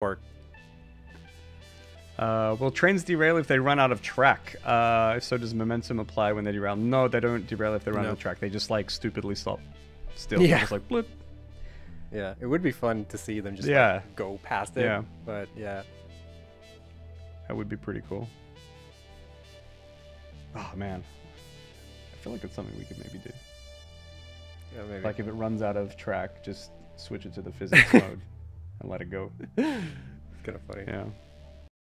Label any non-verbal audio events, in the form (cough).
Or Uh, will trains derail if they run out of track? Uh, if so, does momentum apply when they derail? No, they don't derail if they run out of track. They just like stupidly stop still. Yeah. Just like blip. yeah, it would be fun to see them just Yeah. like, go past it. Yeah. But yeah. That would be pretty cool. Oh man, I feel like it's something we could maybe do. Yeah, maybe. Like if it runs out of track, just switch it to the physics (laughs) mode let it go. it's kind of funny. Yeah.